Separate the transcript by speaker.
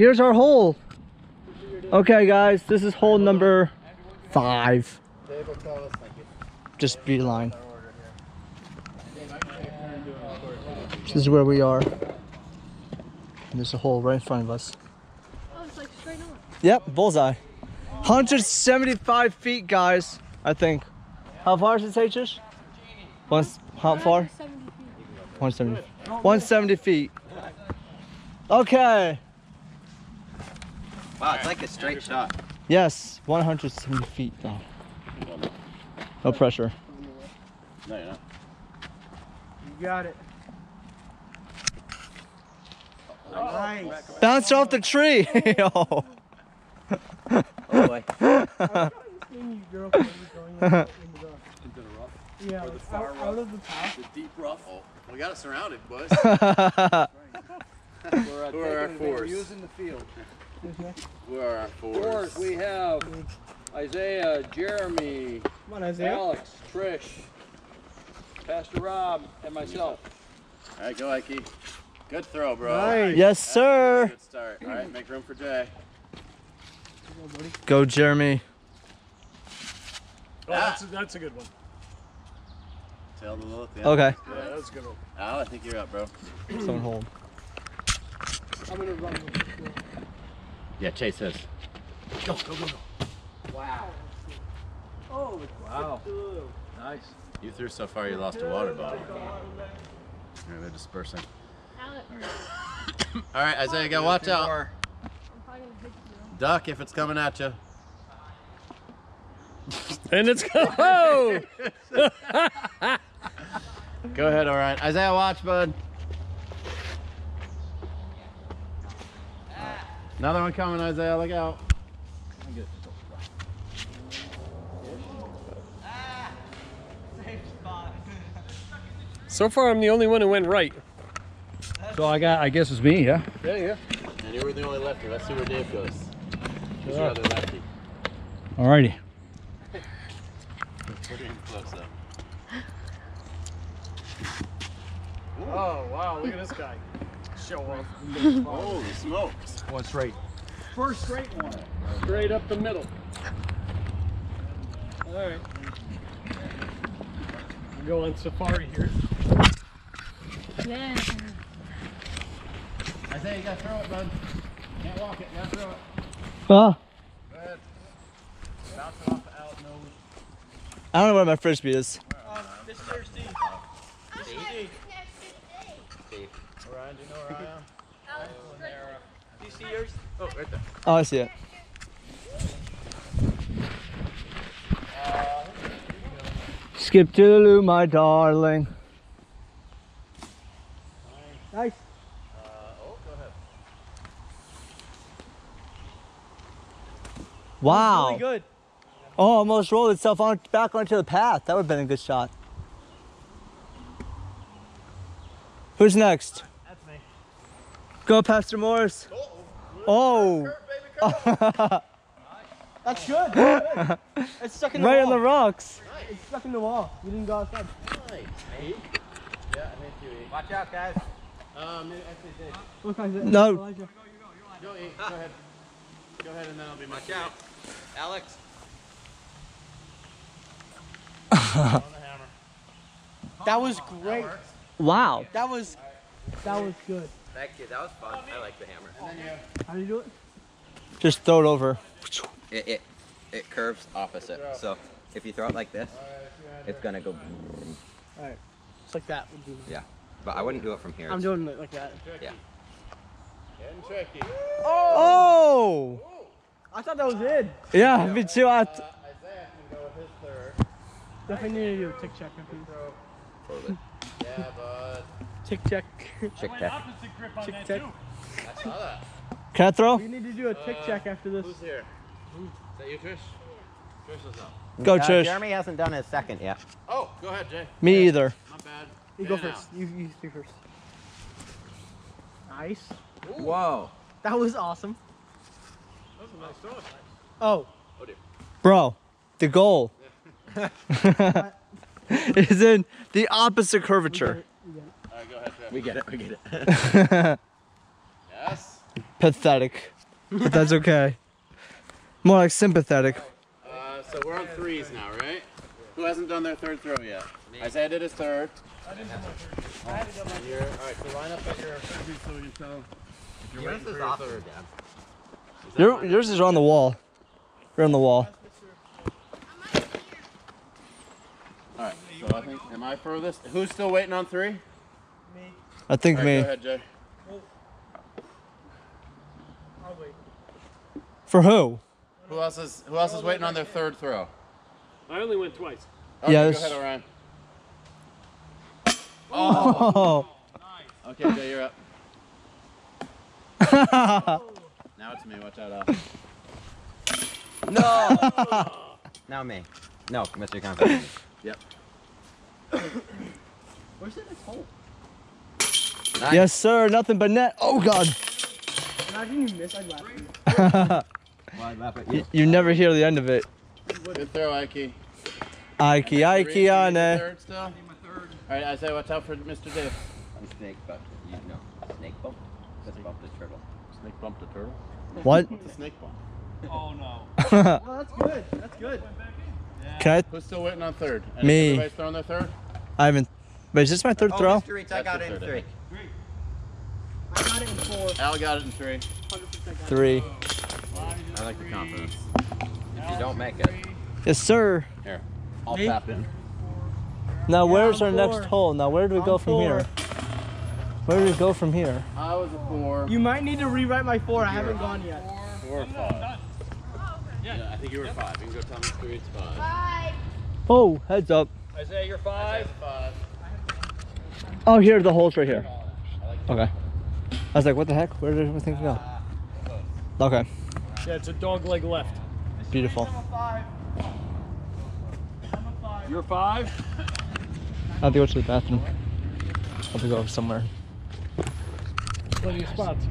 Speaker 1: Here's our hole. Okay, guys, this is hole number five.
Speaker 2: Dave will tell us. Thank you.
Speaker 1: Just beeline.
Speaker 2: Our order here. Dave, I can take turn doing all sorts.
Speaker 1: This is where we are. And there's a hole right in front of us.
Speaker 3: Oh, it's like straight on.
Speaker 1: Yep, bullseye. 175 feet, guys, I think. How far is it take? One, how far?
Speaker 3: 170 feet.
Speaker 1: 170. 170 feet. Okay.
Speaker 4: Wow, it's like a straight shot.
Speaker 1: Yes, 170 feet though. No pressure.
Speaker 4: No, you're not.
Speaker 2: You got it. Nice.
Speaker 1: Bounced off the tree. Yo.
Speaker 4: Oh boy.
Speaker 2: Seeing you girl when you're going into the,
Speaker 5: rough.
Speaker 2: yeah,
Speaker 5: Or the far
Speaker 2: out
Speaker 5: rough.
Speaker 2: of the path.
Speaker 5: The deep rough. Oh, we got it surrounded, boys.
Speaker 4: We're, uh,
Speaker 5: Who are our
Speaker 4: taking advantage-
Speaker 5: fours?
Speaker 4: using the field.
Speaker 5: Who are our fours?
Speaker 6: Fourth, we have Isaiah, Jeremy,
Speaker 2: Come on, Isaiah.
Speaker 6: Alex, Trish, Pastor Rob, and myself.
Speaker 5: All right, go Ikey. Good throw, bro.
Speaker 2: Nice.
Speaker 1: yes,
Speaker 5: That's a
Speaker 1: sir.
Speaker 5: Good start. All right, make room for Jay.
Speaker 1: Go, Jeremy.
Speaker 7: Oh, that's a, that's a good one.
Speaker 5: Tail the little. Yeah,
Speaker 1: Okay.
Speaker 7: Yeah, that's a good one.
Speaker 5: Al, I think you're up, bro.
Speaker 1: Someone hold.
Speaker 2: I'm gonna run with this.
Speaker 4: Yeah, Chase says.
Speaker 7: Go, go, go, go.
Speaker 2: Oh,
Speaker 6: Wow. Nice.
Speaker 5: You threw so far, you lost a water bottle. Yeah, they're dispersing. All right, Isaiah, you gotta watch out.
Speaker 3: I'm probably gonna hit you.
Speaker 5: Duck if it's coming at you.
Speaker 7: And it's go.
Speaker 5: Go ahead, all right. Isaiah, watch, bud. Another one coming, Isaiah. Look out.
Speaker 7: so far, I'm the only one who went right.
Speaker 8: So I got, I guess it's me, yeah?
Speaker 7: Yeah, yeah.
Speaker 5: And you were the only lefty. Let's see where Dave goes. Who's your other lefty?
Speaker 8: Alrighty.
Speaker 5: Put close up.
Speaker 7: Oh, wow, look at this guy. Show off.
Speaker 5: Holy smokes.
Speaker 8: One straight.
Speaker 7: First straight one. Straight up the middle. All right. We'll go on safari here.
Speaker 3: Yeah.
Speaker 5: Isaiah, you gotta throw it, bud. Can't walk it. You gotta throw it.
Speaker 1: Ah,
Speaker 5: Go. Bounce it off the out nose.
Speaker 1: I don't know where my frisbee is.
Speaker 2: this is your Steve.
Speaker 5: Ryan, do you know where I am?
Speaker 2: Do you see yours?
Speaker 5: Oh, right there.
Speaker 1: Oh, I see it. Skip to the loo, my darling.
Speaker 2: Nice. Uh, oh, go ahead.
Speaker 1: Wow.
Speaker 2: Really good.
Speaker 1: Oh, almost rolled itself on back onto the path. That would have been a good shot. Who's next?
Speaker 2: That's me.
Speaker 1: Go, Pastor Morris. Oh,
Speaker 2: That's good. That's good. It's stuck in the
Speaker 1: right
Speaker 2: wall.
Speaker 1: on the rocks.
Speaker 2: It's stuck in the wall. You didn't go outside.
Speaker 5: Nice, mate. Yeah, I thank you.
Speaker 4: Watch out, guys.
Speaker 5: Um, actually, Dave.
Speaker 2: Look, Isaiah.
Speaker 1: No.
Speaker 2: Elijah.
Speaker 5: Go, E. Go ahead. Go ahead, and then I'll be my
Speaker 4: Watch out. Alex.
Speaker 5: on the hammer.
Speaker 2: That was great.
Speaker 1: Wow.
Speaker 2: That was that was good.
Speaker 4: Thank you. That was fun. I like the hammer.
Speaker 2: How do you do it?
Speaker 1: Just throw it over.
Speaker 4: It, it, it curves opposite. So if you throw it like this, it's gonna go. All right.
Speaker 2: It's like that. would be-
Speaker 4: Yeah. But I wouldn't do it from here.
Speaker 2: I'm doing it like that.
Speaker 4: Yeah.
Speaker 5: Getting tricky.
Speaker 1: Oh!
Speaker 2: oh, I thought that was it.
Speaker 1: yeah, me too. I th- uh,
Speaker 5: Isaiah can go with his third.
Speaker 2: Definitely need to do a tick check. I think.
Speaker 4: Totally.
Speaker 5: Yeah, bud.
Speaker 2: Tick check.
Speaker 4: Chick tech.
Speaker 2: Tick check.
Speaker 5: I saw that.
Speaker 1: can I throw?
Speaker 2: We need to do a tick check after this.
Speaker 5: Who's here? Is that you, Trish? Trish is up.
Speaker 1: Go,
Speaker 4: Uh,
Speaker 1: Trish.
Speaker 4: Jeremy hasn't done his second yet.
Speaker 5: Oh, go ahead, Jay.
Speaker 1: Me either.
Speaker 5: My bad.
Speaker 2: You go
Speaker 5: Yeah, now.
Speaker 2: first. You you first. Nice.
Speaker 4: Whoa.
Speaker 2: That was awesome. That was a nice throw. Oh,
Speaker 1: Bro, the goal is in the opposite curvature.
Speaker 5: All right, go ahead, Trish.
Speaker 4: We get it. We get it.
Speaker 5: Yes.
Speaker 1: pathetic. But that's okay. More like sympathetic.
Speaker 5: Uh, so we're on threes now, right? Who hasn't done their third throw yet? Isaiah did his third. I didn't have my third. I had to do my third. All right, so line up at your so we can tell if you're waiting for your third.
Speaker 1: Your, yours is on the wall. You're on the wall.
Speaker 5: All right, so I think, am I furthest? Who's still waiting on three?
Speaker 1: I think
Speaker 5: All right,
Speaker 1: me.
Speaker 5: go ahead, Jay.
Speaker 7: I'll wait.
Speaker 1: For who?
Speaker 5: Who else is Who else is waiting on their third throw?
Speaker 7: I only went twice.
Speaker 5: Okay,
Speaker 1: Yeah,
Speaker 5: go ahead, Orion.
Speaker 1: Oh.
Speaker 5: Okay, Jay, you're up. Now it's me. Watch out. Uh,
Speaker 4: No. now me. No, Mr. Confident.
Speaker 5: yep.
Speaker 4: Where's it? It's hole.
Speaker 1: yes, sir. Nothing but net. Oh God.
Speaker 7: Imagine you miss, I'd laugh at you.
Speaker 4: Why laugh at
Speaker 1: You, you never hear the end of it.
Speaker 5: Good throw, Ike.
Speaker 1: Ike,
Speaker 5: Three,
Speaker 1: Ike,
Speaker 5: you need your
Speaker 1: on
Speaker 5: Third still. All right, Isaiah, watch out for Mr. Dave.
Speaker 4: Snake bump. You know. Snake bump. Let's bump the turtle.
Speaker 5: Snake bump the turtle.
Speaker 1: What?
Speaker 5: What's a snake bump?
Speaker 7: Oh no.
Speaker 1: Can
Speaker 7: Oh, that's good. That's good.
Speaker 1: I?
Speaker 5: Who's still waiting on third? And
Speaker 1: Me.
Speaker 5: Everybody's throwing their third.
Speaker 1: I haven't. Wait, is this my third
Speaker 4: Oh,
Speaker 1: throw?
Speaker 4: Mr. Reitz, I got it in
Speaker 5: the
Speaker 4: three.
Speaker 7: I got it in four. 100%
Speaker 5: Al got it in three.
Speaker 7: got it.
Speaker 1: Three.
Speaker 5: I like the confidence.
Speaker 4: If you don't make it,
Speaker 1: Yes, sir.
Speaker 5: Here, I'll tap in.
Speaker 1: Now where's
Speaker 7: I'm
Speaker 1: our next hole? Now where do we go
Speaker 7: I'm
Speaker 1: from
Speaker 7: four.
Speaker 1: here? Where do we go from here?
Speaker 5: I was a four.
Speaker 7: You might need to rewrite my four. I haven't gone yet.
Speaker 5: Four or five. Yeah, I think you were five. You can go tell Mr. It's five. Five.
Speaker 1: Oh, heads up.
Speaker 7: Isaiah, you're five.
Speaker 5: Five.
Speaker 1: Oh, here the hole's right here. Okay. I was like, what the heck? Where did everything go? Okay,
Speaker 7: Yeah, it's a dog leg left.
Speaker 1: beautiful.
Speaker 7: You're five.
Speaker 1: I have to go to the bathroom. I have to go somewhere.
Speaker 7: Plenty of spots.